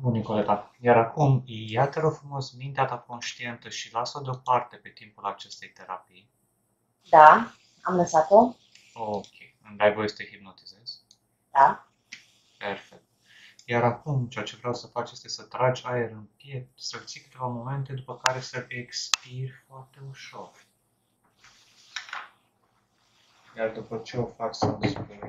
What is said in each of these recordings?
Bun, Nicoleta. Iar acum, ia te rog frumos mintea ta conștientă și lasă-o deoparte pe timpul acestei terapii. Da, am lăsat-o. Ok. Îmi dai voie să te hipnotizezi? Da. Perfect. Iar acum, ceea ce vreau să faci este să tragi aer în piept, să-l ții câteva momente, după care să expiri foarte ușor. Iar după ce o faci să-mi spui,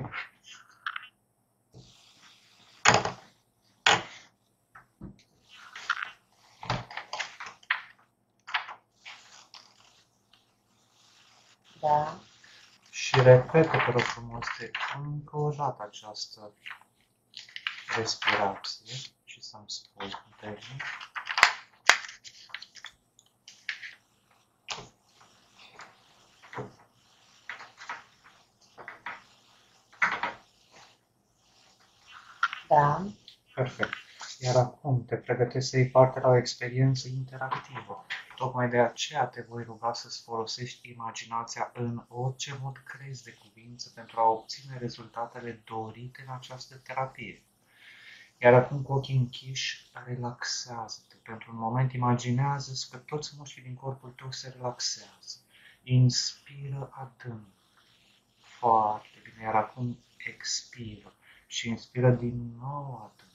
Da. Și repetă, te rog frumos, de încă o dată această respirație și să-mi spui cum termin. Da. Perfect. Iar acum te pregătești să iei parte la o experiență interactivă. Tocmai de aceea te voi ruga să-ți folosești imaginația în orice mod crezi de cuvință pentru a obține rezultatele dorite în această terapie. Iar acum cu ochii închiși, relaxează-te. Pentru un moment imaginează că toți mușchii din corpul tău se relaxează. Inspiră adânc. Foarte bine. Iar acum expiră și inspiră din nou adânc.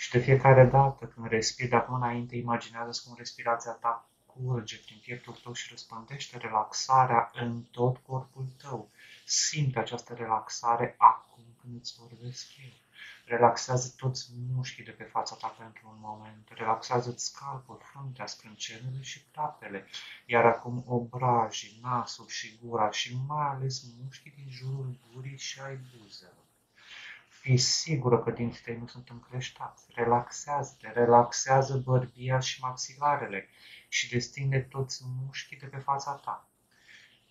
Și de fiecare dată când respiri de acum înainte, imaginează cum respirația ta curge prin pieptul tău și răspândește relaxarea în tot corpul tău. Simte această relaxare acum când îți vorbesc eu. Relaxează toți mușchii de pe fața ta pentru un moment. Relaxează-ți scalpul, fruntea, sprâncenele și pratele. Iar acum obrajii, nasul și gura și mai ales mușchii din jurul gurii și ai buzelor. Fii sigură că dinții tăi nu sunt încreștați. Relaxează-te, relaxează bărbia și maxilarele și destinde toți mușchii de pe fața ta.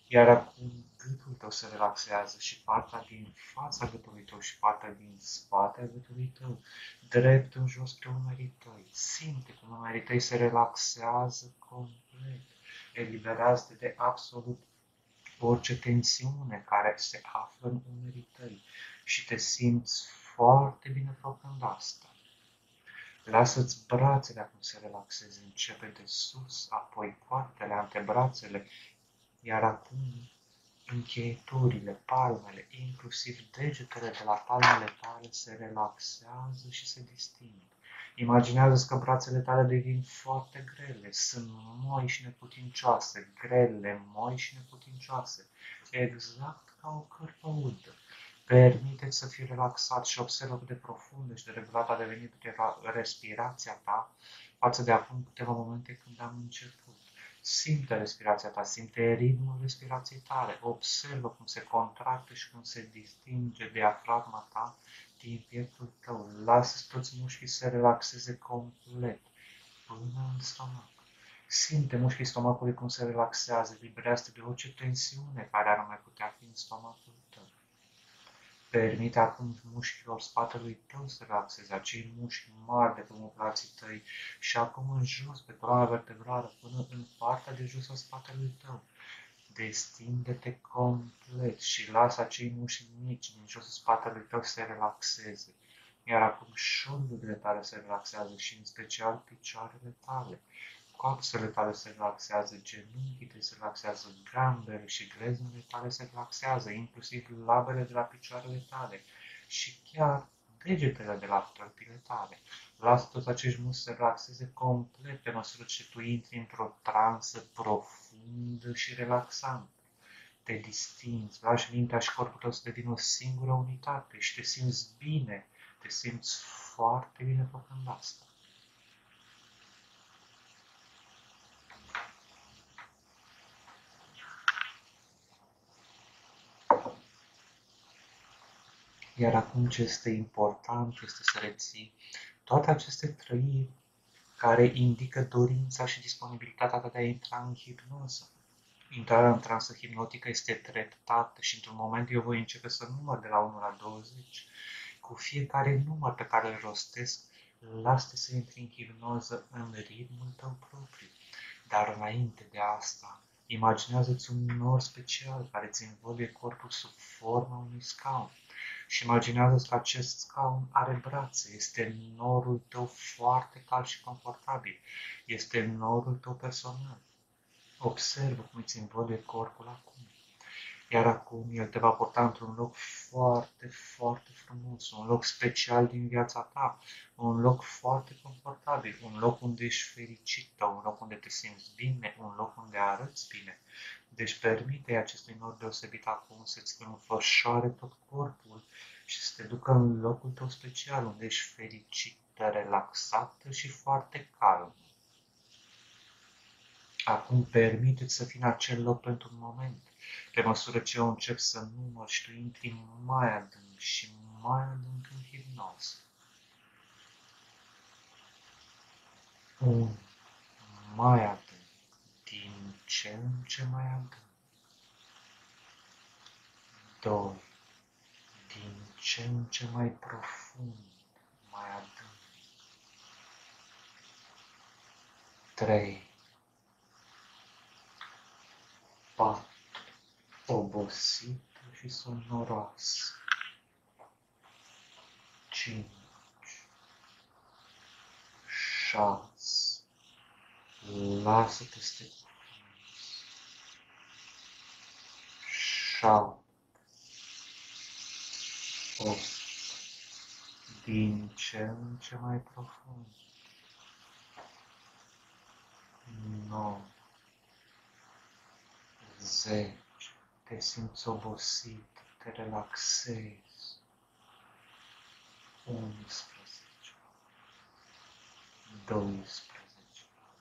Iar acum gâtul tău se relaxează și partea din fața gâtului tău și partea din spatele gâtului tău, drept în jos pe umerii tăi. Simte cum umerii tăi se relaxează complet. Eliberează de absolut orice tensiune care se află în umerii tăi și te simți foarte bine făcând asta. Lasă-ți brațele acum să relaxeze, începe de sus, apoi coartele, antebrațele, iar acum încheieturile, palmele, inclusiv degetele de la palmele tale se relaxează și se distind. Imaginează că brațele tale devin foarte grele, sunt moi și neputincioase, grele, moi și neputincioase, exact ca o cărpă udă. Permite-ți să fii relaxat și observă cât de profundă și de regulat a devenit respirația ta față de acum câteva momente când am început. Simte respirația ta, simte ritmul respirației tale, observă cum se contractă și cum se distinge diafragma ta din pieptul tău. Lasă toți mușchii să se relaxeze complet până în stomac. Simte mușchii stomacului cum se relaxează, vibrează de orice tensiune care ar mai putea fi în stomacul tău. Permite acum mușchilor spatelui tău să relaxeze, acei mușchi mari de pe omoplații tăi și acum în jos, pe coloana vertebrală, până în partea de jos a spatelui tău. Destinde-te complet și lasă acei mușchi mici din josul spatelui tău să se relaxeze. Iar acum șundurile tale se relaxează și în special picioarele tale. Coapsele tale se relaxează, genunchii tăi se relaxează, gambele și gleznele tale se relaxează, inclusiv labele de la picioarele tale și chiar degetele de la tălpile tale. Lasă toți acești musculi să relaxeze complet pe măsură ce tu intri într-o transă profundă și relaxantă. Te distinzi, lași mintea și corpul tău să devină o singură unitate și te simți bine, te simți foarte bine făcând asta. Iar acum ce este important este să reții toate aceste trăiri care indică dorința și disponibilitatea ta de a intra în hipnoză. Intrarea în transă hipnotică este treptată și într-un moment eu voi începe să număr de la 1 la 20. Cu fiecare număr pe care îl rostesc, lasă să intri în hipnoză în ritmul tău propriu. Dar înainte de asta, imaginează-ți un nor special care îți învăluie corpul sub forma unui scaun Și imaginează că acest scaun are brațe, este norul tău foarte cald și confortabil, este norul tău personal. Observă cum îți învăluie corpul acum. Iar acum El te va porta într-un loc foarte, foarte frumos, un loc special din viața ta, un loc foarte confortabil, un loc unde ești fericită, un loc unde te simți bine, un loc unde arăți bine. Deci permite acestui nor deosebit acum să-ți înfășoare tot corpul și să te ducă în locul tău special, unde ești fericită, relaxată și foarte calmă. Acum permite să fii în acel loc pentru un moment. Pe măsură ce eu încep să număr și tu intri mai adânc și mai adânc în hipnoză. Un mai adânc, din ce în ce mai adânc. Doi, din ce în ce mai profund, mai adânc. Trei, patru, obosită și somnoroasă. Cinci, șase, lasă-te să te șapte, opt, din ce în ce mai profund. Nouă, zece, te simți obosit, te relaxezi. 11, 12,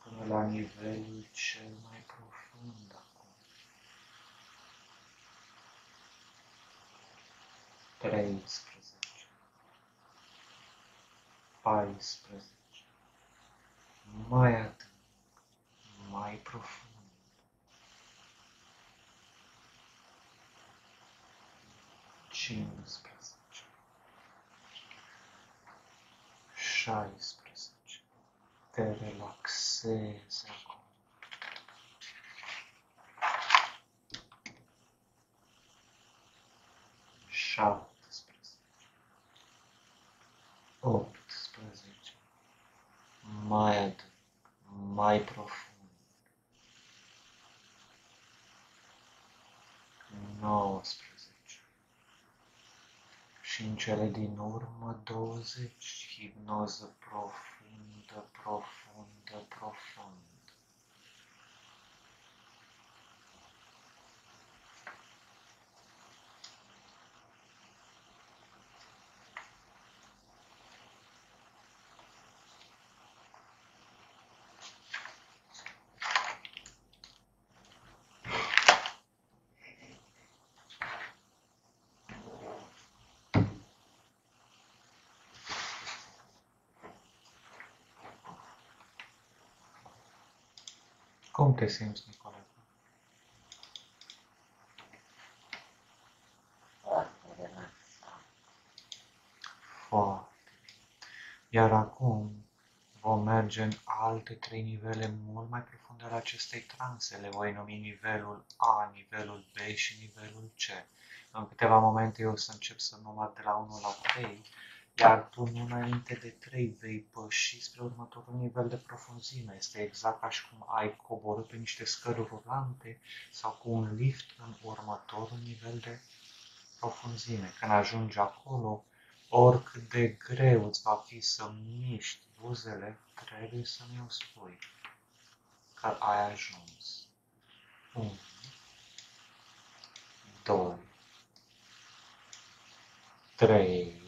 până la nivelul cel mai profund três presente, Pais presente, mai mais profundo. Tinhas presente, chás presente, te relaxes 18, mai adânc, mai profund, 19 și în cele din urmă 20, hipnoză profundă, profundă, profundă. Te simți, Nicolae? Foarte relaxat. Foarte Iar acum vom merge în alte trei nivele mult mai profunde ale acestei transe. Le voi numi nivelul A, nivelul B și nivelul C. În câteva momente eu o să încep să număr de la 1 la 3 iar tu nu înainte de trei vei păși spre următorul nivel de profunzime. Este exact ca și cum ai coborât pe niște scări rulante sau cu un lift în următorul nivel de profunzime. Când ajungi acolo, oricât de greu îți va fi să miști buzele, trebuie să mi o spui că ai ajuns. 1, 2, 3,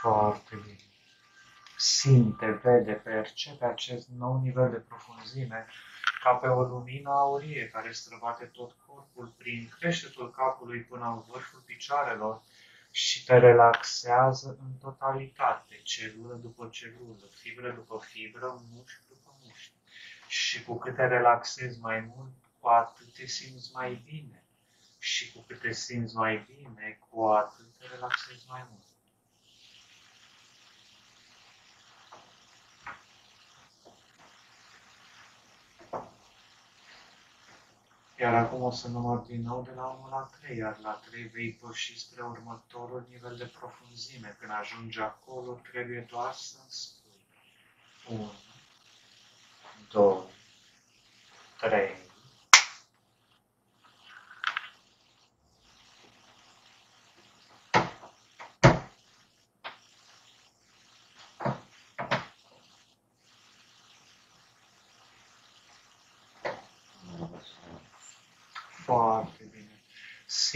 Foarte bine. Simte, vede, percepe acest nou nivel de profunzime ca pe o lumină aurie care străbate tot corpul prin creștetul capului până în vârful picioarelor și te relaxează în totalitate, celulă după celulă, fibră după fibră, mușchi după mușchi. Și cu cât te relaxezi mai mult, cu atât te simți mai bine. Și cu cât te simți mai bine, cu atât te relaxezi mai mult. Iar acum o să număr din nou de la 1 la 3, iar la 3 vei păși spre următorul nivel de profunzime. Când ajungi acolo, trebuie doar să-mi spui 1, 2, 3, foarte bine.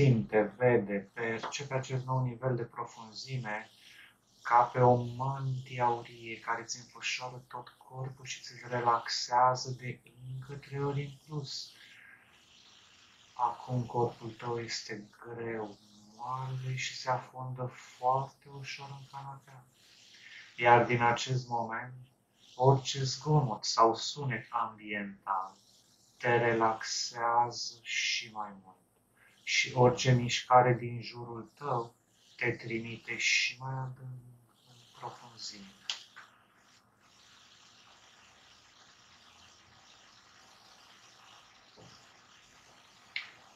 Simte, vede, percepe acest nou nivel de profunzime ca pe o mântie aurie care îți înfășoară tot corpul și îți relaxează de încă trei ori în plus. Acum corpul tău este greu, moale și se afundă foarte ușor în canapea. Iar din acest moment, orice zgomot sau sunet ambiental te relaxează și mai mult. Și orice mișcare din jurul tău te trimite și mai adânc în profunzime.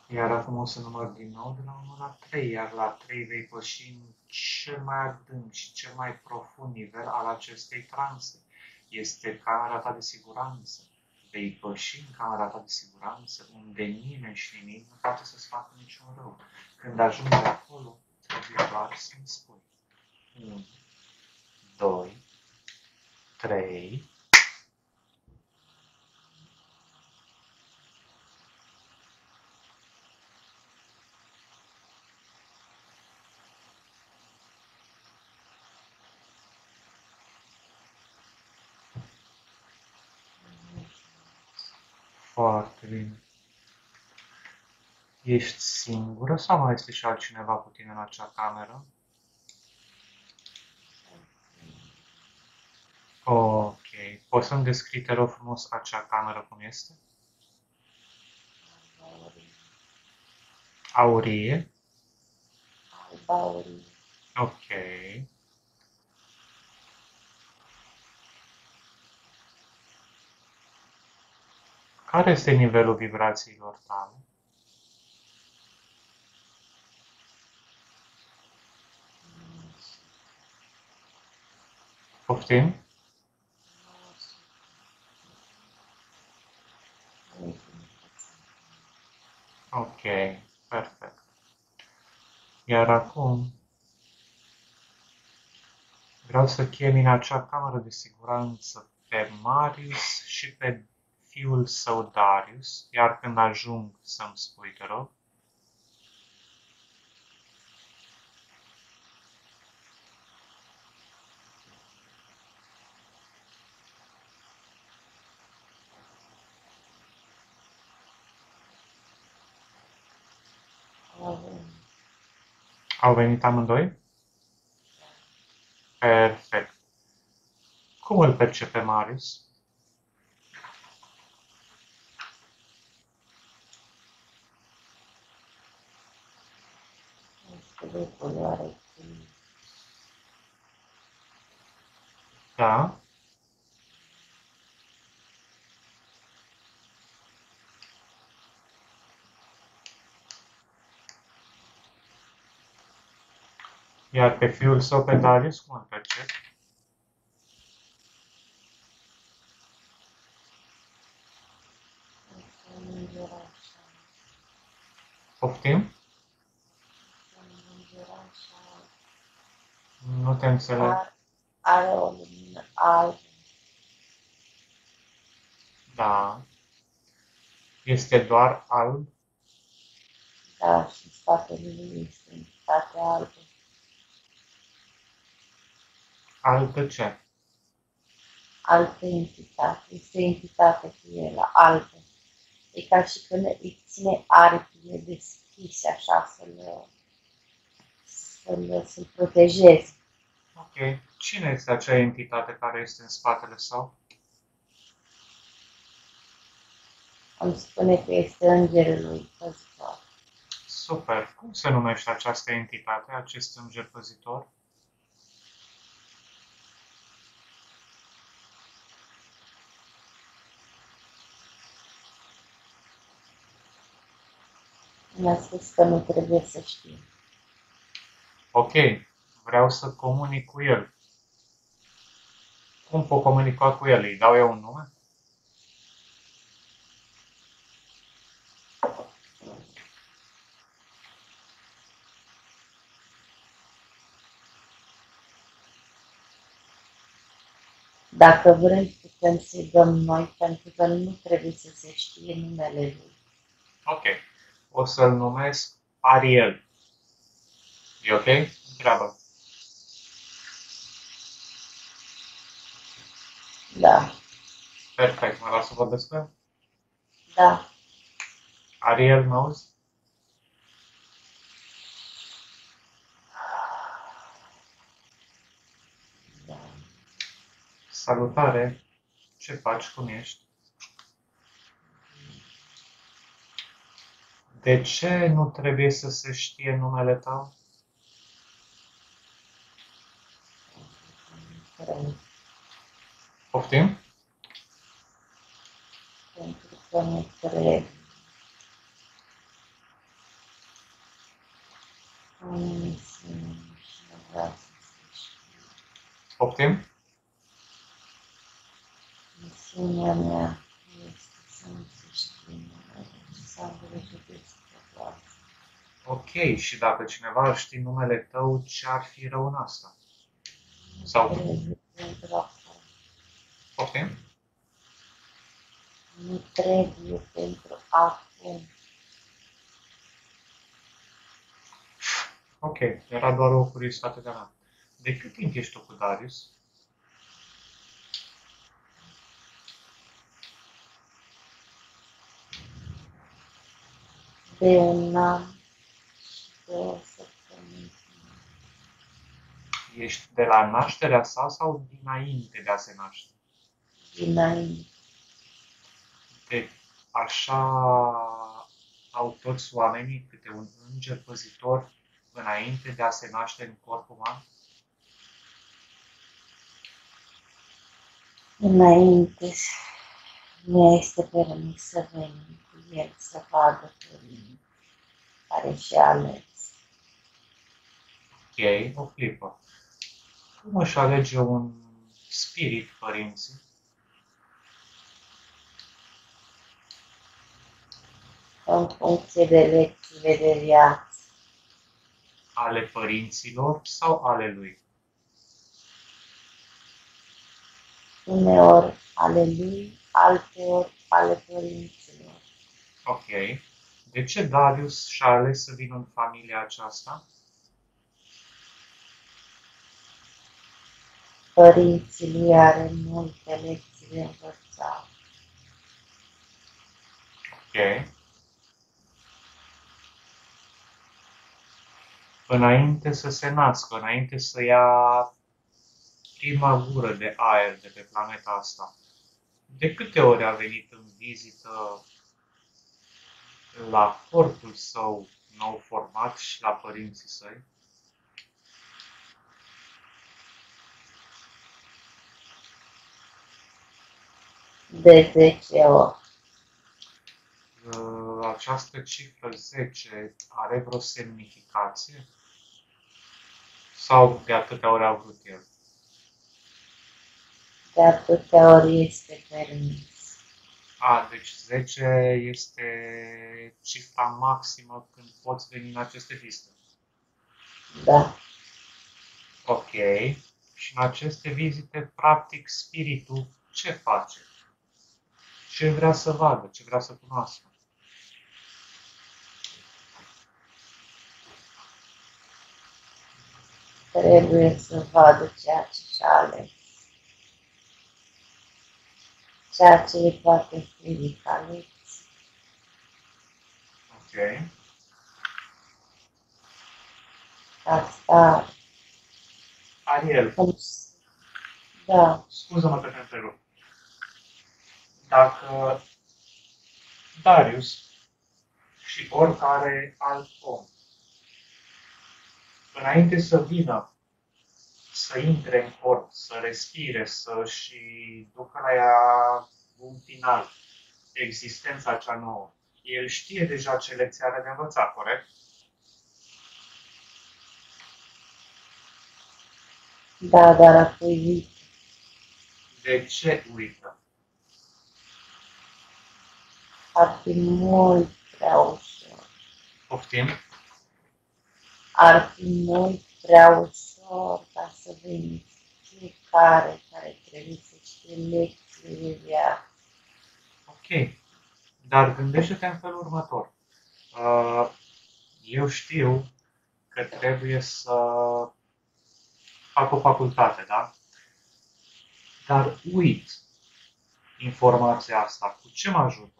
Iar acum o să număr din nou de la 1 la 3, iar la 3 vei păși în cel mai adânc și cel mai profund nivel al acestei transe. Este camera ta de siguranță vei păși în camera ta de siguranță, unde nimeni și nimic nu poate să-ți facă niciun rău. Când ajungi acolo, trebuie doar să-mi spui. 1, 2, 3, Foarte bine. Ești singură sau mai este și altcineva cu tine în acea cameră? Ok. Poți să-mi descrii, te rog frumos, acea cameră cum este? Aurie? Albaurie. Ok. Care este nivelul vibrațiilor tale? Poftim? Ok, perfect. Iar acum vreau să chem în acea cameră de siguranță pe Marius și pe fiul său Darius, iar când ajung să-mi spui, te rog. Au venit amândoi? Perfect. Cum îl percepe Marius? Este de culoare gri. Da? Iar pe fiul său, pe Darius, cum îl percep? Este un înger așa. Poftim? Este un înger așa. Nu te înțeleg. Are, are o lumină albă. Da. Este doar alb? Da, și în spatele lui este entitate albă. Alb de ce? Altă entitate. Este entitate cu el, albă. E ca și când îi ține aripile deschise, așa, să-l, să-l, să-l protejeze. Ok. Cine este acea entitate care este în spatele său? Îmi spune că este îngerul lui păzitor. Super. Cum se numește această entitate, acest înger păzitor? Mi-a spus că nu trebuie să știu. Ok, vreau să comunic cu el. Cum pot comunica cu el? Îi dau eu un nume? Dacă vrem, putem să-i dăm noi, pentru că nu trebuie să se știe numele lui. Ok. O să-l numesc Ariel. E ok? Întreabă. Da, Perfect. Mă las să vorbesc cu el? da, Ariel, mă auzi? da. Salutare. Ce faci? Cum ești? De ce nu trebuie să se știe numele tău? Vrem, Poftim? pentru că nu trebuie. Am misiune și nu vreau să se știe. Poftim? Misiunea mea este să nu se știe numele și să am grijă de situație. Ok. Și dacă cineva ar ști numele tău, ce ar fi rău în asta? Sau- Trebuie pentru asta. Poftim? Nu trebuie pentru acum. Ok. Era doar o curiozitate de-a mea. De cât timp ești tu cu Darius? De un an și două săptămâni. Ești de la nașterea sa sau dinainte de a se naște? Dinainte. De așa au toți oamenii câte un înger păzitor înainte de a se naște în corp uman? Înainte nu este permis să venim cu el să vadă părinții care și ales. Ok, o clipă. Cum își alege un spirit părinții? În funcție de lecțiile de viață. Ale părinților sau ale lui? Uneori ale lui, alteori ale părinților. Ok. De ce Darius și-a ales să vină în familia aceasta? Părinții lui are multe lecții de învățat. Ok. Înainte să se nască, înainte să ia prima gură de aer de pe planeta asta, de câte ori a venit în vizită la corpul său nou format și la părinții săi? De 10 ori. Uh, Această cifră 10 are vreo semnificație? Sau de atâtea ori a vrut el? De atâtea ori este permis. A, deci 10 este cifra maximă când poți veni în aceste vizite. Da. Ok. Și în aceste vizite, practic, spiritul ce face? Ce vrea să vadă? Ce vrea să cunoască? Trebuie să vadă ceea ce și-a ales. Ceea ce îi poate fi ca lecție. Ok. Asta, Ariel, cum s- da, scuză-mă că te întrerup. Dacă Darius și oricare alt om, înainte să vină, să intre în corp, să respire, să și ducă la ea un final, existența cea nouă, el știe deja ce lecție are de învățat, corect? Da, dar apoi uit. De ce uită? Ar fi mult prea ușor. Poftim? Ar fi mult prea ușor ca să veniți fiecare care trebuie să știe lecțiile de viață. Ok. Dar gândește-te în felul următor. Uh, Eu știu că trebuie să fac o facultate, da? Dar uit informația asta. Cu ce mă ajută?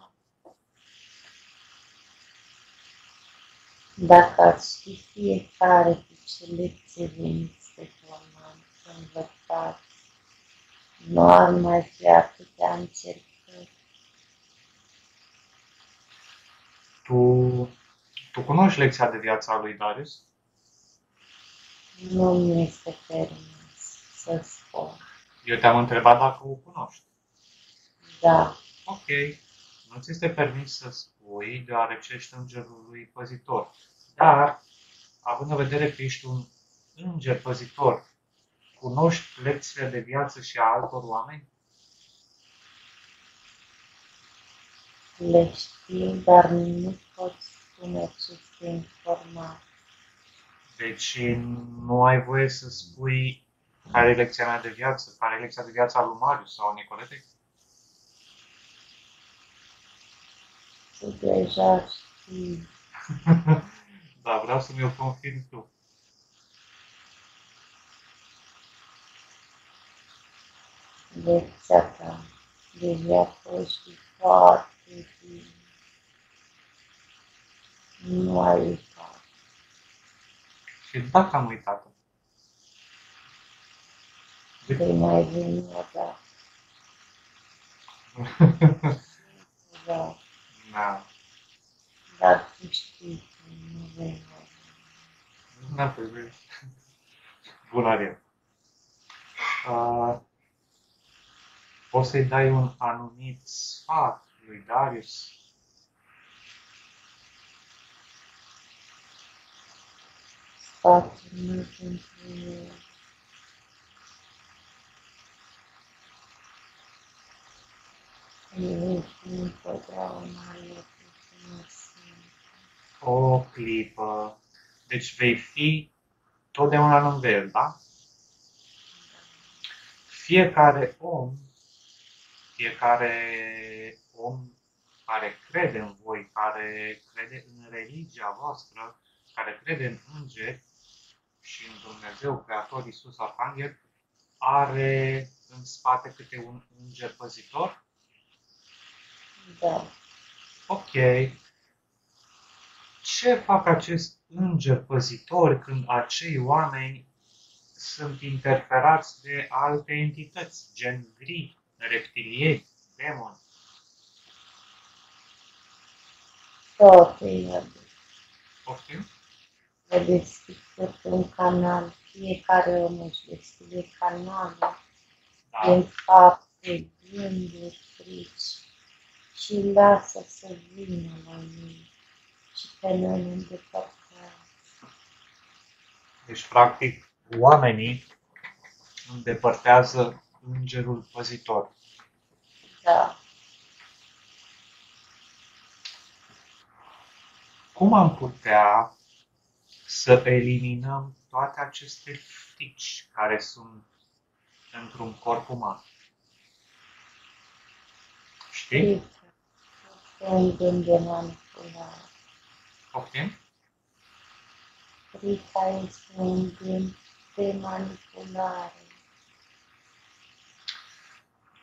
Dacă ați ști fiecare cu ce lecție veniți să formați, să învățați, nu ar mai fi atâtea încercări. Tu, tu cunoști lecția de viață a lui Darius? Nu mi este permis să spun. Eu te-am întrebat dacă o cunoști. Da, Ok. Nu ți este permis să spui, deoarece ești îngerul lui păzitor. Dar, având în vedere că ești un înger păzitor, cunoști lecțiile de viață și a altor oameni? le știu, dar nu pot spune aceste informații. Deci nu ai voie să spui care e lecția mea de viață, care e lecția de viață a lui Marius sau a Nicoletei? Tu deja știi, da, vreau să mi-o confirmi tu. lecția ta de viață o știi foarte bine. Nu ai uitat. Și dacă am uitat-o? Vei mai veni odată. Da, da. dar tu știi că nu vei mai veni. N-am trebuit. Bună, Ariel. Uh, poți să-i dai un anumit sfat lui Darius? Sfatul meu pentru el. Eu și întotdeauna alături să mă simt. O clipă. Deci vei fi totdeauna lângă el, da? Fiecare om, fiecare om care crede în voi, care crede în religia voastră, care crede în îngeri și în Dumnezeu, Creator Iisus Arhanghel, are în spate câte un înger păzitor? Da, Ok. Ce fac acest înger păzitori când acei oameni sunt interferați de alte entități, gen gri, reptilieni, demoni? toate ele. Poftim? Le deschid câte un canal. Fiecare om își deschide canalul Da. în fapte, gânduri, frici și îi lasă să vină la noi și pe noi ne îndepărtează. Deci, practic, oamenii îndepărtează îngerul păzitor. Da, Cum am putea să eliminăm toate aceste frici care sunt într-un corp uman? Știi? Frică este un gând de manipulare. Poftim? Frica este un gând de manipulare.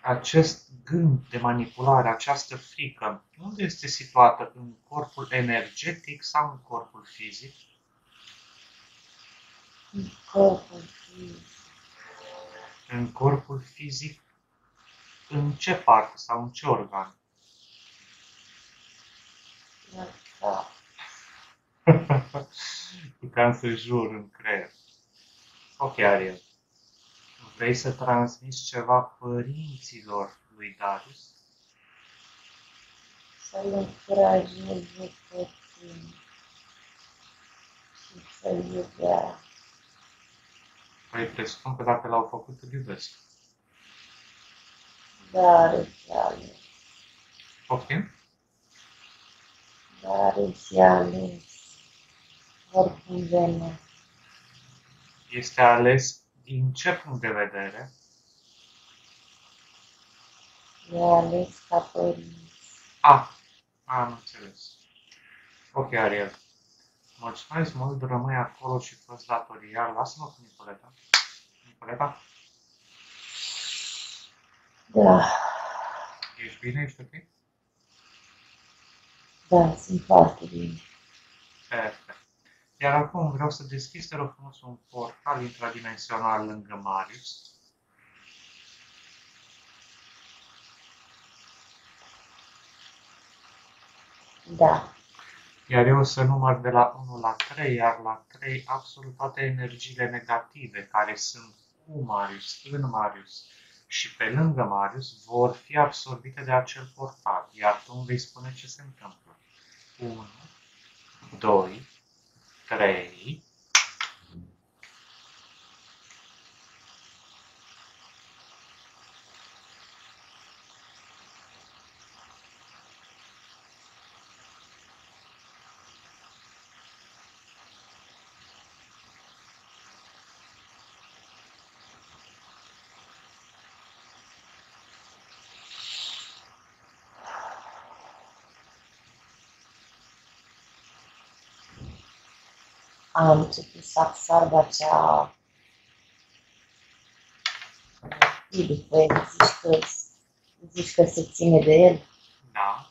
acest gând de manipulare, această frică, unde este situată? În corpul energetic sau în corpul fizic? în corpul fizic. În corpul fizic, în ce parte sau în ce organ? Da. Puteam să jur în creier. Ok, Ariel. Vrei să transmiți ceva părinților lui Darius? Să-l încurajeze puțin și să-l iubească. Păi presupun că dacă l-au făcut, îl iubesc. Dar îți ales. Ok? Dar îți ales. Oricum vene. Este ales din ce punct de vedere? E ales ca părinți. A, am înțeles. Ok, Ariel. Mulțumesc mult, rămâi acolo și fă datoria. Lasă-mă cu Nicoleta. Nicoleta, Da, ești bine? Ești ok? Da, sunt foarte bine. Perfect. Iar acum vreau să deschizi, te rog frumos, un portal intradimensional lângă Marius. Da, Iar eu o să număr de la 1 la 3, iar la 3 absolut toate energiile negative care sunt cu Marius, în Marius și pe lângă Marius vor fi absorbite de acel portal, iar tu îmi vei spune ce se întâmplă. 1, 2, 3, am început să absorb acea Ibi, păi zici că, zici că se ține de el da,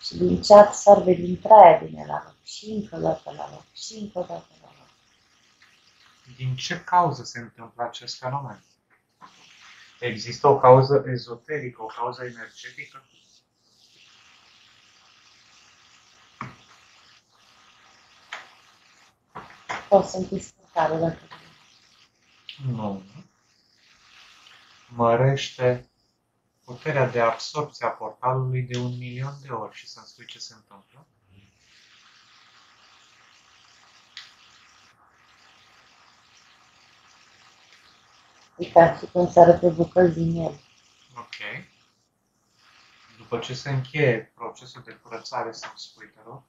și din ce absorbe dintre aia vine la loc și încă o dată la loc și încă o dată la loc. din ce cauză se întâmplă acest fenomen? Există o cauză ezoterică, o cauză energetică? Poți să închis portalul dacă vrei. Nu. Mărește puterea de absorpție a portalului de un milion de ori și să-mi spui ce se întâmplă. E ca și cum s-ar pe bucăți din el. Ok. După ce se încheie procesul de curățare, să-mi spui, te rog.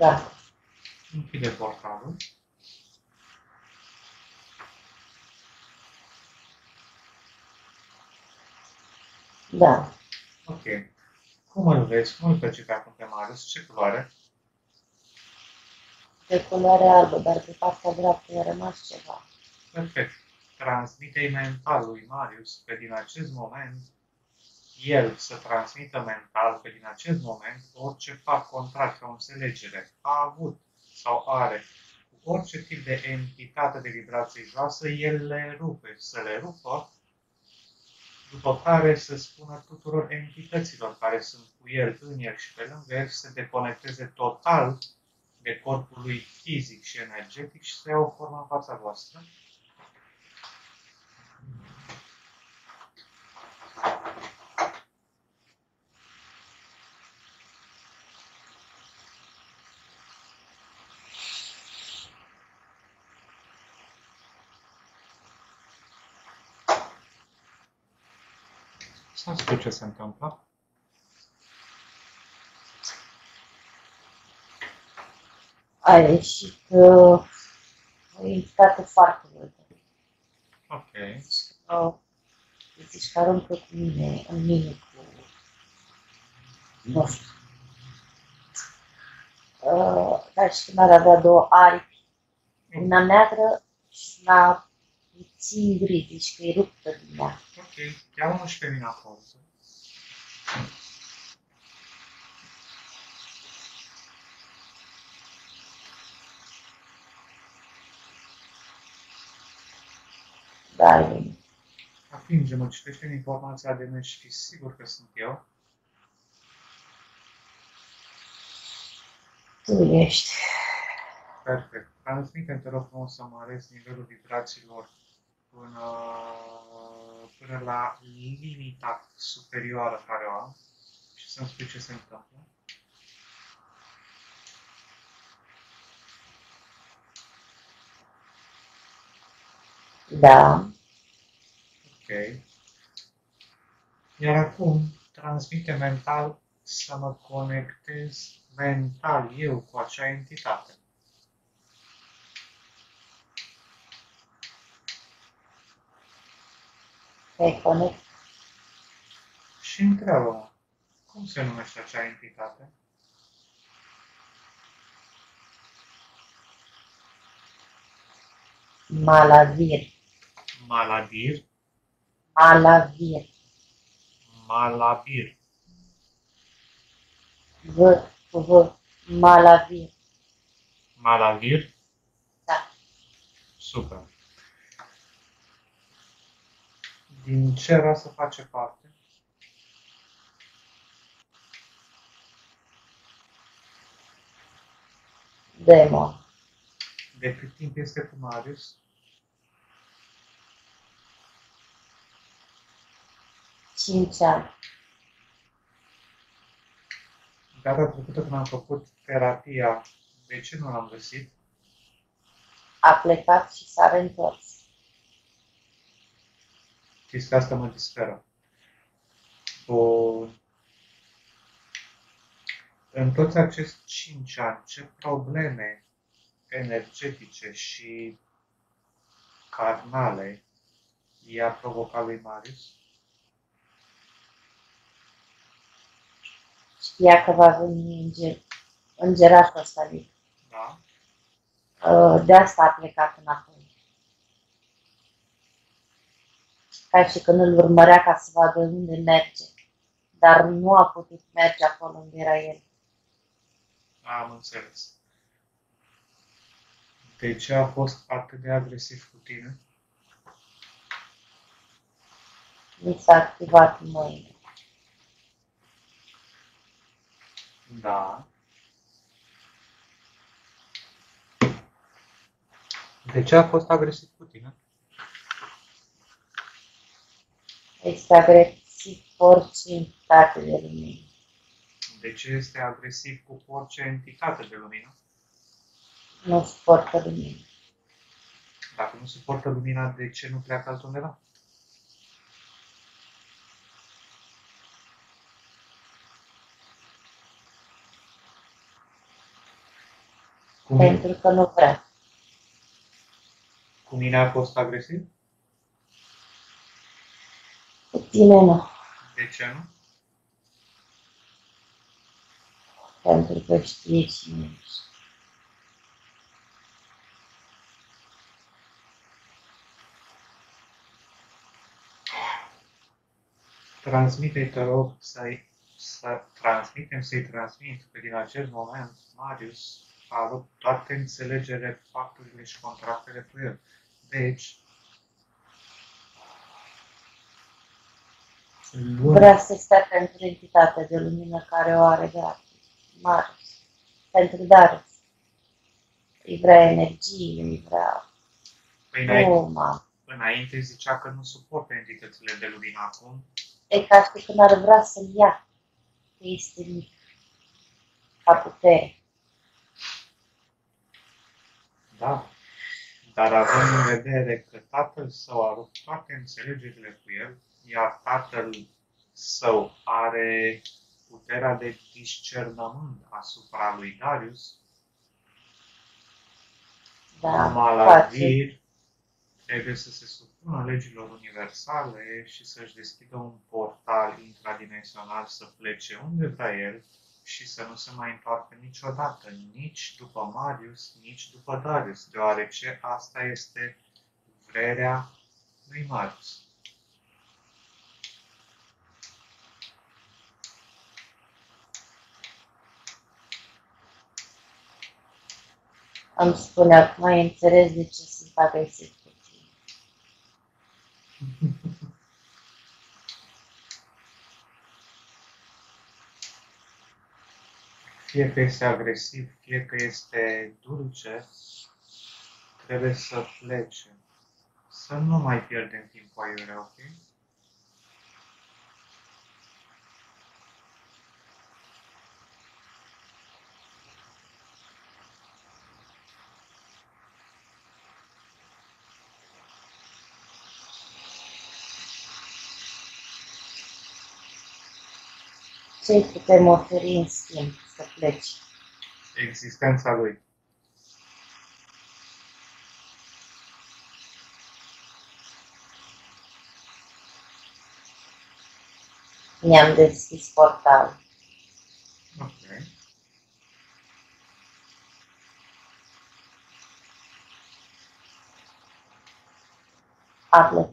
Da. Închide portalul. Da. Ok. Cum îl vezi? Cum îl percepi acum pe Marius? Ce culoare? Pe culoare albă, dar pe partea dreaptă i-a rămas ceva. Perfect. Transmite-i mental lui Marius că din acest moment el să transmită mental că din acest moment orice fapt contrar sau înțelegere a avut sau are cu orice tip de entitate de vibrație joasă, el le rupe, să le rupă, după care să spună tuturor entităților care sunt cu el, în el și pe lângă el, să se deconecteze total de corpul lui fizic și energetic și să ia o formă în fața voastră. Să-mi spui ce se întâmplă. A ieșit uh, o entitate foarte multă. Ok. Uh, zici că aruncă cu mine, în mine cu, nu știu, uh, ca și când ar avea două aripi, una neagră și una țin deci că e ruptă din ea. Ok, cheamă-mă și pe mine acolo. Da, ai venit. Atinge-mă, citește în informația de mine și fi sigur că sunt eu. Tu ești. Perfect. Transmite-mi, te rog frumos, să mă ares nivelul vibrațiilor până, până la limita superioară care o am și să-mi spui ce se întâmplă. Da. Ok. Iar acum transmite mental să mă conectez mental eu cu acea entitate. Te conect. Și întreabă-mă, cum se numește acea entitate? Malavir. Maladir, Malavir. Malabir. V. V. Malavir. Malavir? Da. Super. Din ce rasă face parte? Demon. De cât timp este cu Marius? Cinci ani. Data trecută când am făcut terapia, de ce nu l-am găsit? A plecat și s-a reîntors. Chestia asta mă disperă. Bun. În toți acești cinci ani, ce probleme energetice și carnale i-a provocat lui Marius? Știa că va veni înger, îngerașul ăsta mic. Da? Uh, De asta a plecat înapoi. Ca și când îl urmărea ca să vadă unde merge. Dar nu a putut merge acolo unde era el. Am înțeles. De ce a fost atât de agresiv cu tine? Mi s-a activat mâine. Da. De ce a fost agresiv cu tine? Este agresiv orice entitate de lumină. De ce este agresiv cu orice entitate de lumină? Nu suportă lumină. Dacă nu suportă lumina, de ce nu pleacă altundeva? Cu mine, Pentru că nu vrea. cu mine a fost agresiv? Cu tine nu. De ce nu? Pentru că știe cine ești. Transmite, te rog, să-i, să transmitem, să-i transmit că din acest moment Marius a rupt toate înțelegere, facturile și contractele cu el. Deci, luând Vrea să stea pentru entitatea de lumină care o are gratis. Marius. Pentru Darius. Îi vrea energie, îi vrea... Păi înainte, Oh, mamă. înainte zicea că nu suportă entitățile de lumină. Acum, E ca și când ar vrea să-l ia. Că este mic. Ca putere. da. Dar având în vedere că tatăl său a rupt toate înțelegerile cu el, iar tatăl său are puterea de discernământ asupra lui Darius, Da, face. Malavir trebuie să se supună legilor universale și să-și deschidă un portal intradimensional să plece unde vrea el și să nu se mai întoarcă niciodată, nici după Marius, nici după Darius, deoarece asta este vrerea lui Marius. Am spune acum, mai înțeles de ce sunt agresiv cu tine. Fie că este agresiv, fie că este dulce, trebuie să plece. Să nu mai pierdem timpul aiurea, ok? Ce îi putem oferi în schimb să pleci? Existența lui. Mi-am deschis portal. Ok. Aplec.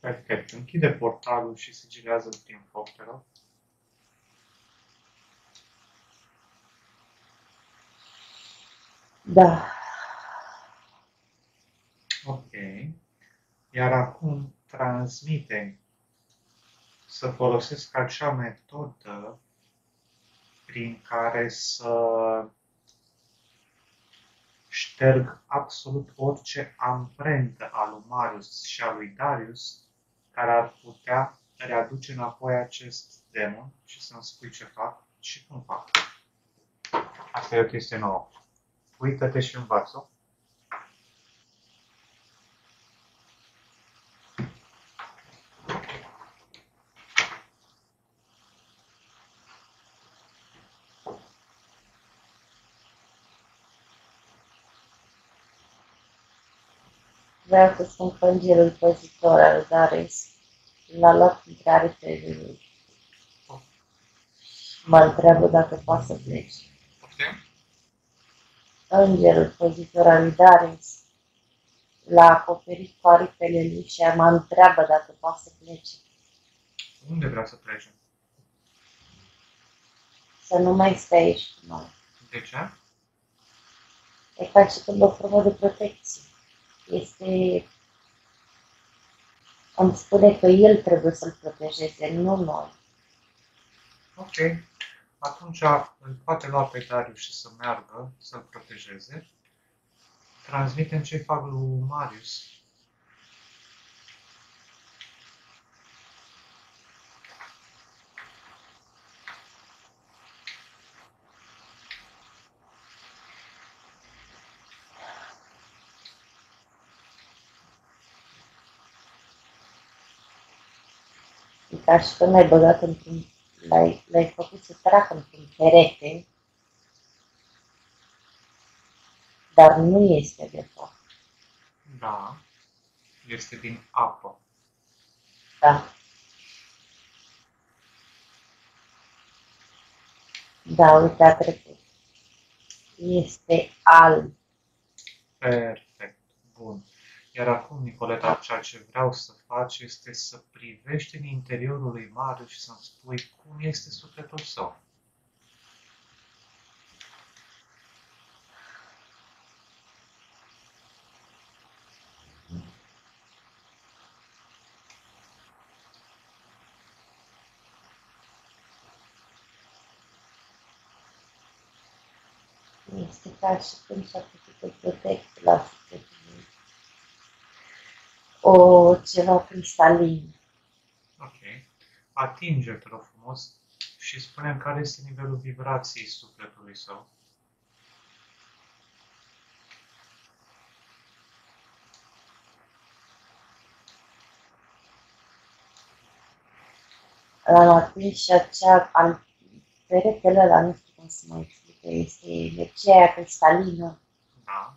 Perfect. Închide portalul și sigilează prin foc, te rog. Da. Ok. Iar acum transmite să folosesc acea metodă prin care să șterg absolut orice amprentă a lui Marius și a lui Darius care ar putea readuce înapoi acest demon și să-mi spui ce fac și cum fac. Asta e o chestie nouă. Uită-te și învață. Vreau să spun că îngerul păzitor al Darius l-a luat intrare pe lui. Mă întreabă dacă poate să pleci. Poftim? Îngerul păzitor al lui Darius l-a acoperit cu aripele lui și mă întreabă dacă poate să plece. Unde vrea să plece? Să nu mai stai aici cu noi. De ce? E ca și când o formă de protecție. Este... Îmi spune că el trebuie să-l protejeze, nu noi. Ok. Atunci îl poate lua pe Darius și să meargă, să-l protejeze. Transmitem ce fac lui Marius. E ca și când l-ai băgat într-un... L-ai, l-ai făcut să treacă într-un perete, dar nu este de foc. Da. Este din apă. Da. Da, uite, a trecut. Este alb. Perfect. Bun. Iar acum, Nicoleta, ceea ce vreau să faci este să privești în interiorul lui Marius și să-mi spui cum este sufletul său. Este ca și când și-a făcut o protecție la sufletul lui. O ceva cristalin. Ok. Atinge, te rog frumos, și spune care este nivelul vibrației sufletului său. L-am atins și acea, al, peretele ăla, nu știu cum să mă explic, este energia aia cristalină, Da.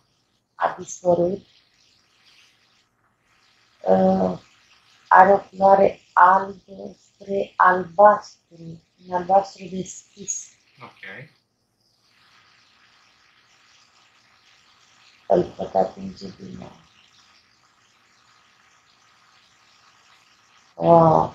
a dispărut. Uh, are o culoare albă spre albastru, un albastru deschis. Ok. Îl pot atinge bine. Wow!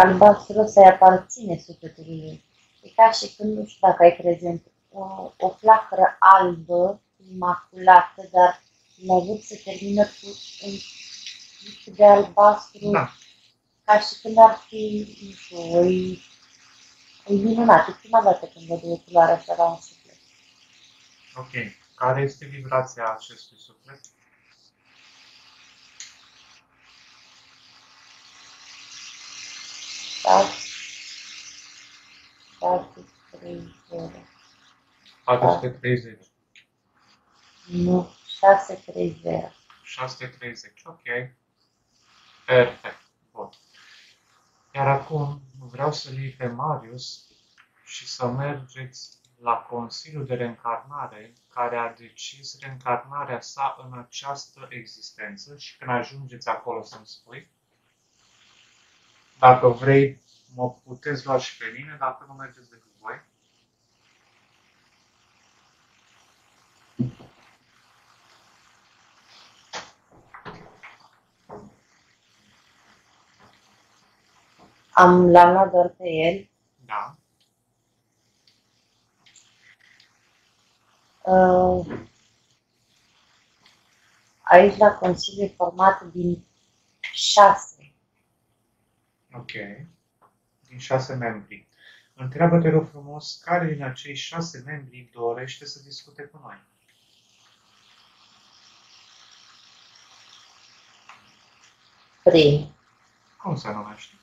Albastru să-i aparține sufletului lui. E ca și când, nu știu dacă ai prezent, o, o flacără albă, imaculată, dar avut să termină cu un pic de albastru, Da. ca și când ar fi, nu știu, o, e minunat. E prima dată când văd o culoare așa la un suflet. Ok. Care este vibrația acestui suflet? Șase, șase, trei, zero. 430. Nu, șase, trei, zero. 630. Ok. Perfect. Bun. Iar acum vreau să-l iei pe Marius și să mergeți la Consiliul de Reîncarnare care a decis reîncarnarea sa în această existență și când ajungeți acolo să-mi spui. Dacă vrei, mă puteți lua și pe mine, dacă nu mergeți decât voi. Am l-am luat doar pe el. Da. Uh, aici la Consiliu e format din șase. Ok. Din șase membri. Întreabă-te rog frumos care din acei șase membri dorește să discute cu noi. Prim. Cum se numește?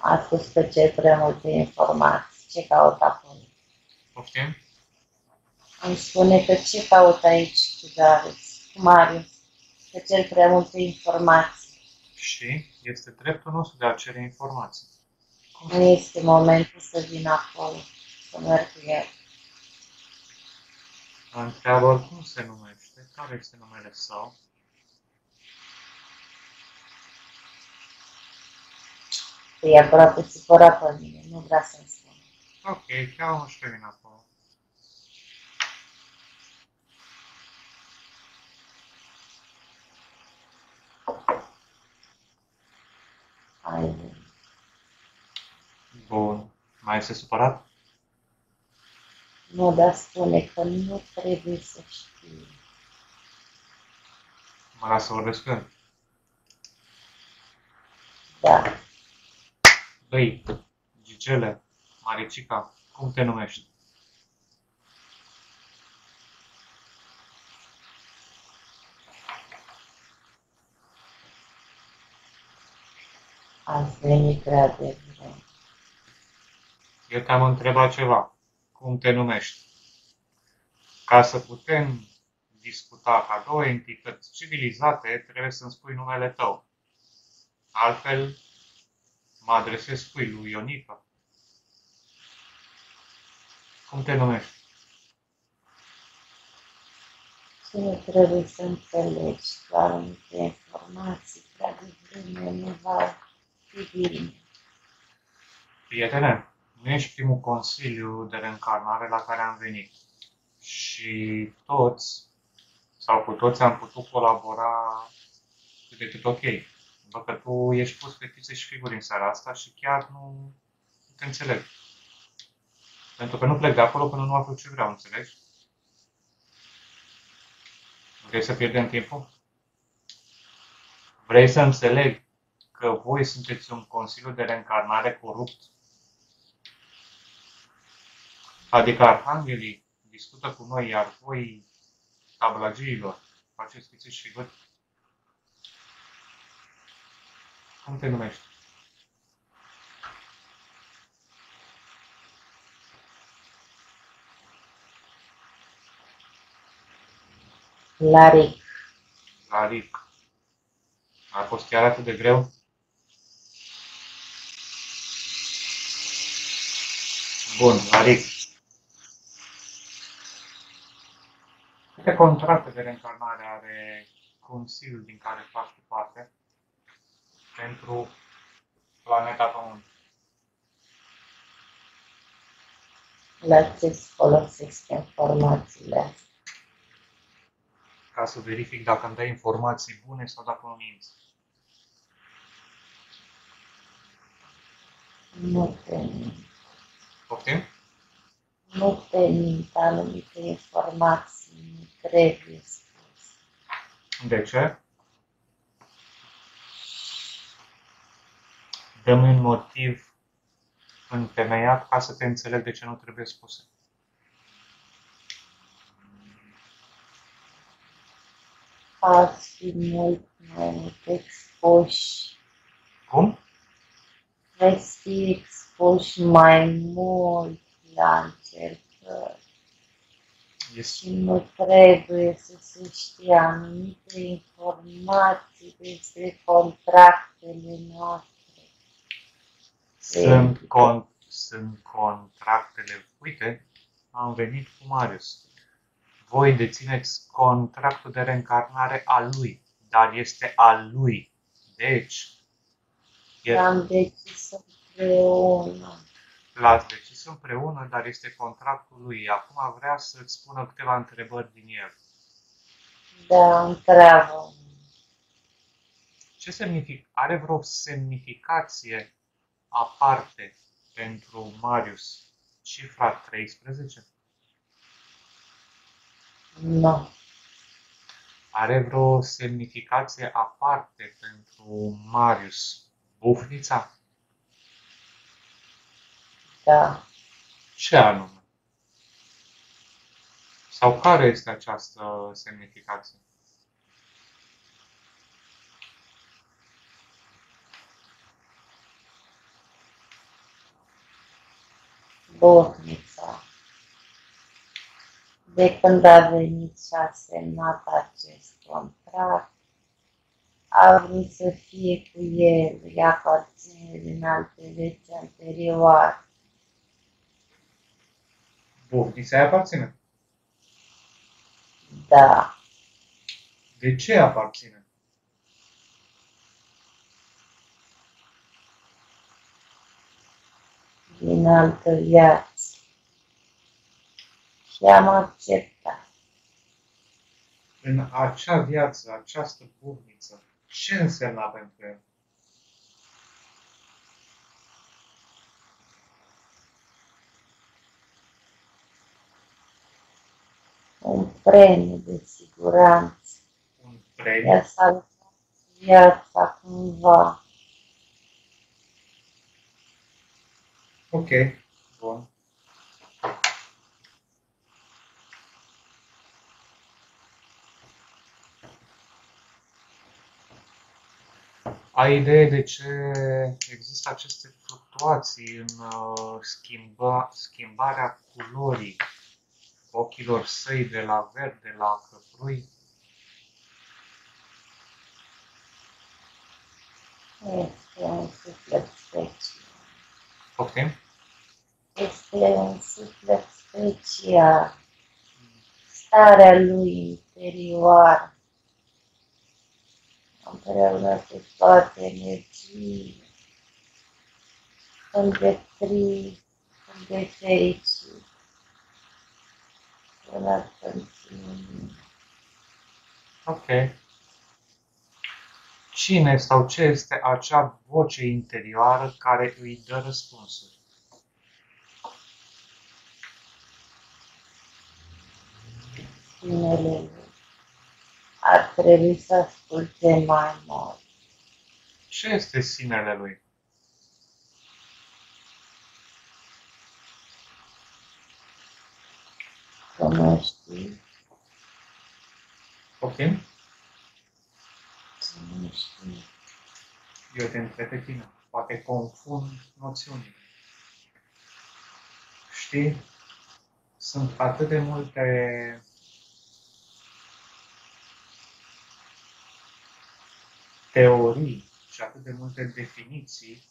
A spus că cer prea multe informații. Ce caut acolo? Poftim? Îmi spune că ce caut aici cu Darius, cu Marius, că cer prea multe informații. Și este dreptul nostru de a cere informații. Nu este momentul să vin acolo, să merg cu el. Întreabă cum se numește, care este numele său. E aproape supărat pe mine, nu vrea să-mi spună. Ok, cheamă și pe mine acolo. Hai, Bun. Mai este supărat? nu, dar spune că nu trebuie să știe. Mă lasă să vorbesc cu el. Da, Băi, Gigele, Maricica, cum te numești? Ați venit prea devreme. Eu te-am întrebat ceva. Cum te numești? Ca să putem discuta ca două entități civilizate, trebuie să-mi spui numele tău. Altfel, mă adresez cui? Lui Ionica. Cum te numești? Tu nu trebuie să înțelegi doar multe informații, prea devreme nu va fi bine. Prietene, nu ești primul consiliu de reîncarnare la care am venit. Și toți, sau cu toți am putut colabora cât de cât ok. Văd că tu ești pus pe fițe și figuri în seara asta și chiar nu, nu te înțeleg. Pentru că nu plec de acolo până nu aflu ce vreau, înțelegi? Vrei să pierdem timpul? Vrei să înțeleg că voi sunteți un consiliu de reîncarnare corupt? Adică arhanghelii discută cu noi, iar voi, tablagiilor, faceți fițe și figuri? Cum te numești? Laric, Laric. A fost chiar atât de greu? Bun, Laric. Câte contracte de reîncarnare are Consiliul din care faci tu parte pentru planeta Pământ? la ce folosesc informațiile astea? ca să verific dacă îmi dai informații bune sau dacă mă minți. Nu te mint. Poftim? Nu te mint, anumite informații nu trebuie spus. De ce? Dăm un motiv întemeiat ca să te înțeleg de ce nu trebuie spuse. Ați fi mult mai mult expuși, Cum? veți fi expuși mai mult la încercări Este și nu trebuie să se știe anumite informații despre contractele noastre. Sunt, con- sunt contractele. Uite, am venit cu Marius. Voi dețineți contractul de reîncarnare al lui, dar este al lui. Deci, el, Am decis împreună. L-ați decis împreună, dar este contractul lui. Acum vrea să-ți spună câteva întrebări din el. Da, întreabă. Ce semnific? Are vreo semnificație aparte pentru Marius cifra 13? Nu. Are vreo semnificație aparte pentru Marius bufnița? Da. Ce anume? Sau care este această semnificație? Bornița. De când a venit și a semnat acest contract, a vrut să fie cu el, îi aparține din alte vieți anterioare. Bufnița îi aparține. Da, De ce aparține? din altă viață. Și am acceptat. În acea viață, această bufniță, ce însemna pentru el? Un premiu de siguranță. Un premiu? I-a salvat viața cumva. Ok, bun. Ai idee de ce există aceste fluctuații în uh, schimba, schimbarea culorii ochilor săi de la verde la căprui? Este un suflet special. Poftim? Este un suflet special. Starea lui interioară. Împreună cu toate energiile. Sunt de trist, sunt de fericit. Până când țin Ok. Cine sau ce este acea voce interioară care îi dă răspunsuri? sinele lui. Ar trebui să asculte mai mult. Ce este sinele lui? Că nu știi, Poftim? să nu știi. Eu te întreb pe tine. Poate confund noțiunile. Știi? Sunt atât de multe teorii și atât de multe definiții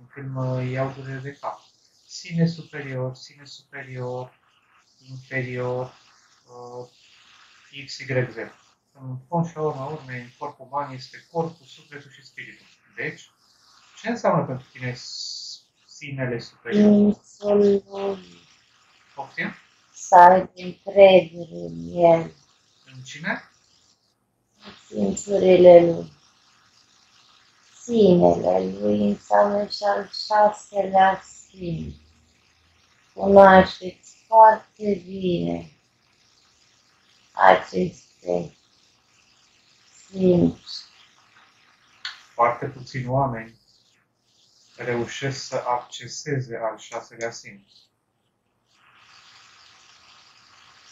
încât mă iau durere de cap. Sine superior, sine superior, inferior, uh, XYZ. În fond și la urma urmei, corpul uman este corpul, sufletul și spiritul. Deci, ce înseamnă pentru tine s- sinele superior? Insul lui, Poftim? să ai încredere în el, În cine? simțurile lui. Sinele lui înseamnă și al șaselea simț. Cunoașteți foarte bine aceste simți. Foarte puțini oameni reușesc să acceseze al șaselea simț.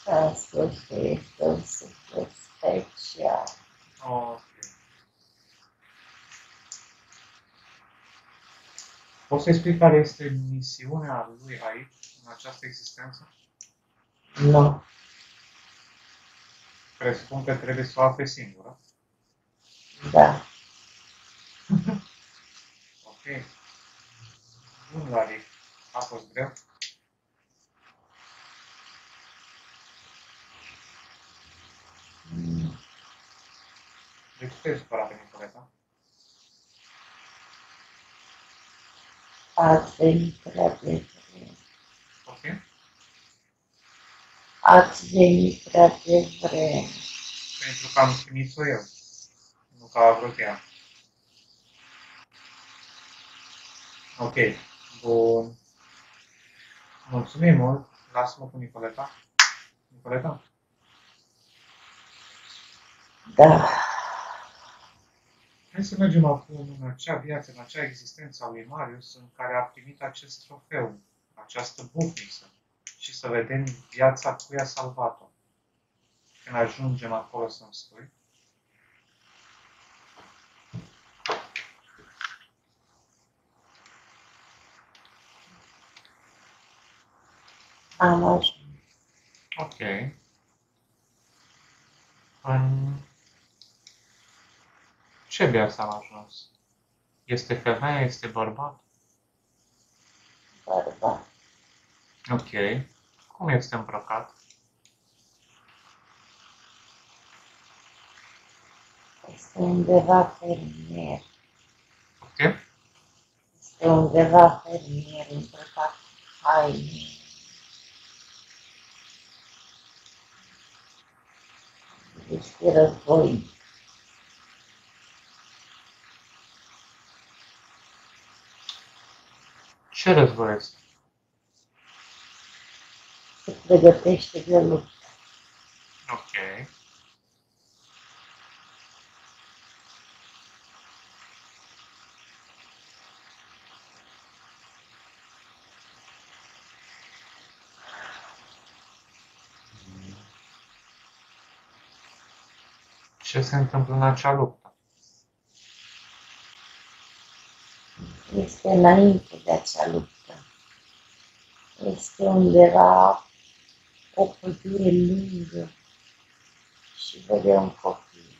Și asta este un suflet special. Ok. Poți să explic care este misiunea lui aici, în această existență? Nu. Presupun că trebuie să o afle singură. Da. Ok. Bun, Lari. A fost greu? Mm. De ce te-ai supărat pe Nicoleta? Ați venit prea devreme. Ok? Ați venit prea devreme. Pentru că am trimis-o eu. Nu că a vrut ea. Ok. Bun. Mulțumim mult. Lasă-mă cu Nicoleta. Nicoleta? Da. Hai să mergem acum în acea viață, în acea existență a lui Marius în care a primit acest trofeu, această bufniță și să vedem viața cui a salvat-o. Când ajungem acolo să-mi spui. Am ajuns. Ok. În ce viață am ajuns? Este femeie, este bărbat? Bărbat. Ok. Cum este îmbrăcat? Este undeva fermier. Ok. Este undeva fermier îmbrăcat cu haine. Este război. Ce război este? Se pregătește de luptă. Ok. Ce se întâmplă în acea luptă? Este înainte de acea luptă. Este undeva o pădure lungă și vede un copil.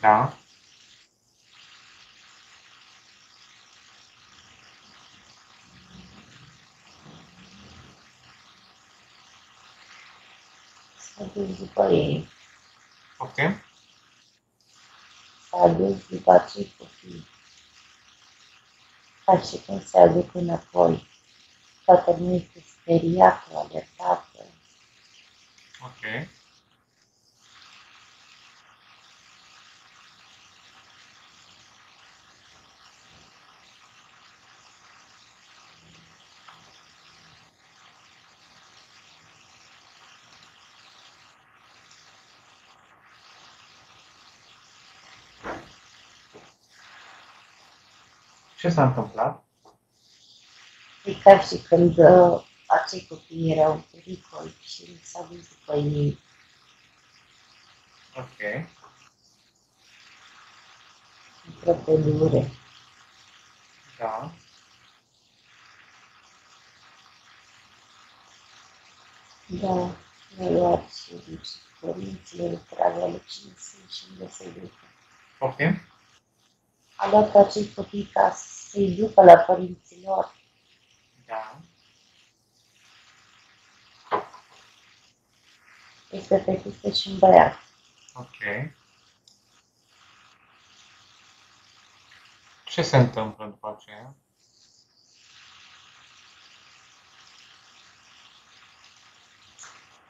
Da? S-a dus după ei. Ok. S-a dus după acei copii. Ca și când se aduc înapoi. Toată lumea este speriată, alertată. Ok. Ce s-a întâmplat? E ca și când uh, acei copii erau în pericol și s-a dus după ei. Ok. într-o pădure. Da. Da, mi-a luat și deci, părinții îl trag la cinste și unde să-i ducă. Ok. A luat acei copii ca să-i ducă la părinții lor. Da. Este fetiță și un băiat. Ok. Ce se întâmplă după aceea?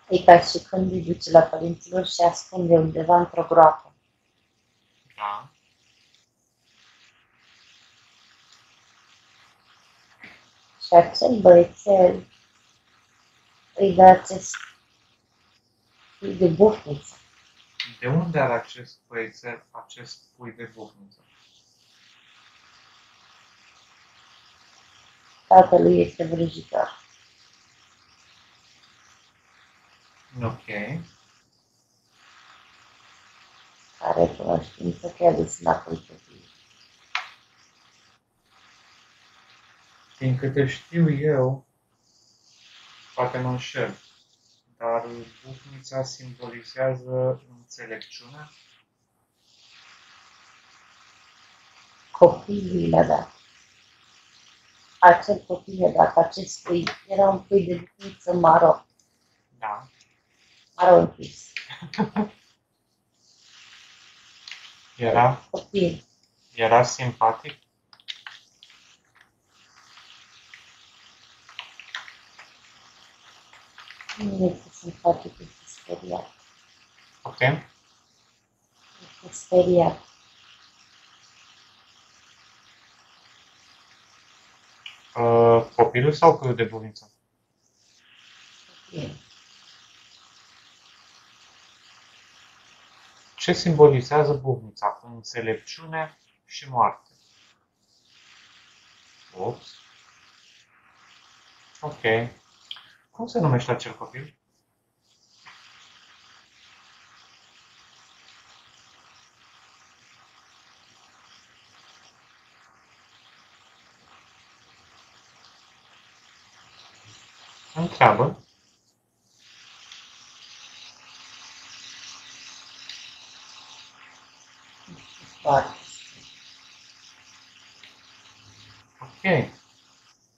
E ca și când îi duce la părinților și ascunde undeva într-o groapă. Da. Și acel băiețel îi dă acest pui de bufniță. De unde are acest băiețel acest pui de bufniță? Tatălui este vrăjitor. Ok. Are cunoștință că i-a dus înapoi copiii. Din câte știu eu, poate mă înșel, dar bufnița simbolizează înțelepciunea? Copiii le-a dat. Acel copil i-a dat acest pui. Era un pui de bufniță maro. Da. Maro închis. Era, Copil. era simpatic? Nu este simpatic, este speriat. Ok. Este speriat. Uh, copilul sau puiul de bufniță? Copil. Ce simbolizează bufnița? Înțelepciune și moarte. Ops. Ok. Cum se numește acel copil? Întreabă. Foarte. Ok.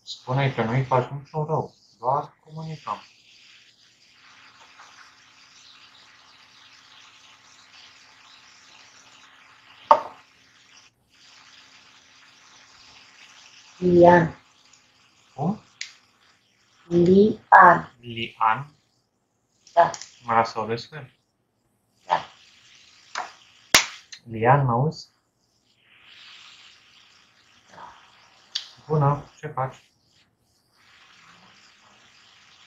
Spune că nu-i faci niciun rău. Doar comunicăm. Lian. Cum? Lian. Lian. Da, Mă las să o descriu. da. Lian, mă auzi? Bună, ce faci?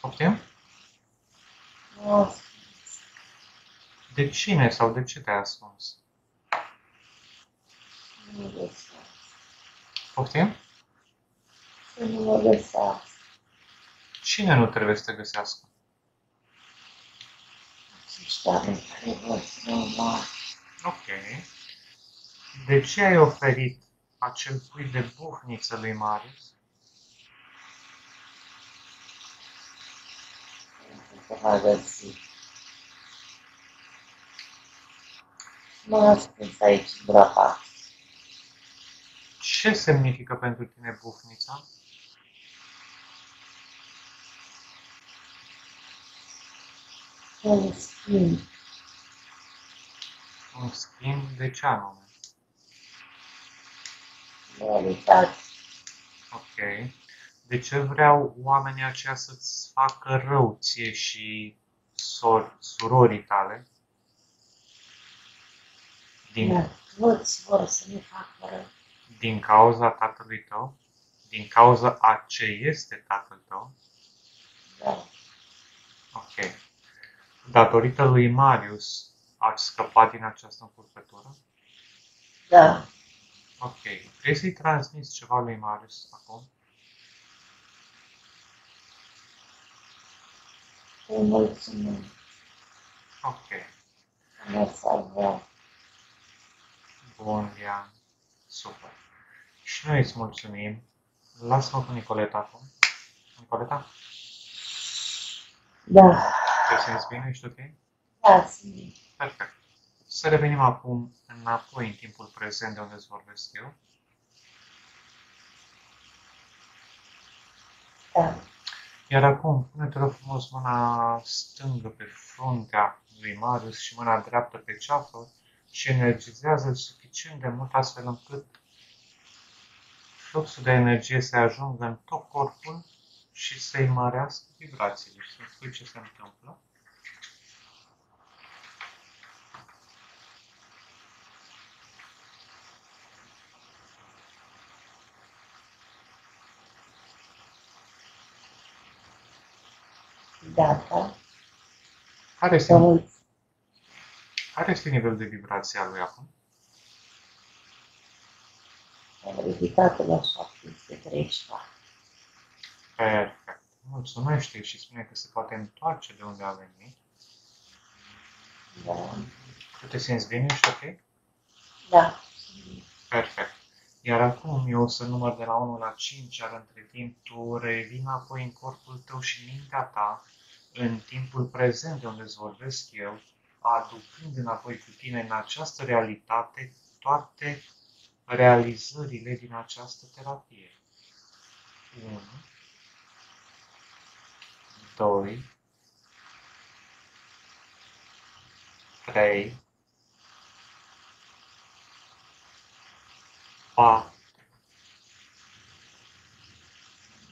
Poftim? Nu, De cine sau de ce te-ai ascuns? nu găsesc. Poftim? Să nu mă găsească. Cine nu trebuie să te găsească? Aceștia nu trebuie să mă moară. Ok. De ce ai oferit acel pui de bufniță lui Marius? Pentru că m-a găsit. M-a ascuns aici, în groapa. Ce semnifică pentru tine bufnița? Un schimb. Un schimb de ce anume? Realitate. Ok. De ce vreau oamenii aceia să-ți facă rău ție și sor, surorii tale? Din, Dar toți vor să ne facă rău. din cauza tatălui tău? Din cauza a ce este tatăl tău? Da, Ok. Datorită lui Marius, ați scăpat din această încurcătură? da. Ok. Vrei să-i transmiți ceva lui Marius acum? Îi mulțumim. Ok. Că ne salvează. Bun, Lian. Super. Și noi îți mulțumim. Lasă-mă cu Nicoleta acum. Nicoleta, Da, te simți bine? Ești ok? da, sunt Perfect. Să revenim acum înapoi în timpul prezent de unde îți vorbesc eu. da. Iar acum, pune-te rog frumos mâna stângă pe fruntea lui Marius și mâna dreaptă pe ceafă și energizează suficient de mult astfel încât fluxul de energie să ajungă în tot corpul și să-i mărească vibrațiile. Și să spui ce se întâmplă. Gata. Care Să este, mulți. care este nivelul de vibrație al lui acum? Am ridicat la 734. Perfect. Mulțumește și spune că se poate întoarce de unde a venit. Da. Tu te simți bine și ok? Da. Perfect. Iar acum eu o să număr de la 1 la 5, iar între timp tu revii apoi în corpul tău și mintea ta, în timpul prezent de unde îți vorbesc eu, aducând înapoi cu tine în această realitate toate realizările din această terapie. 1, 2, 3, 4.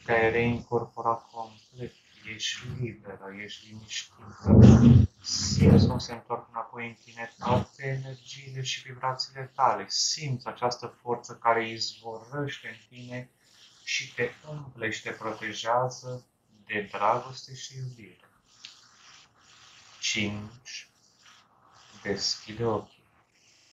Te-ai reincorporat complet, ești liberă, ești liniștită, simți cum se întorc înapoi în tine toate energiile și vibrațiile tale, simți această forță care izvorăște în tine și te umple și te protejează de dragoste și iubire. 5. Deschide ochii.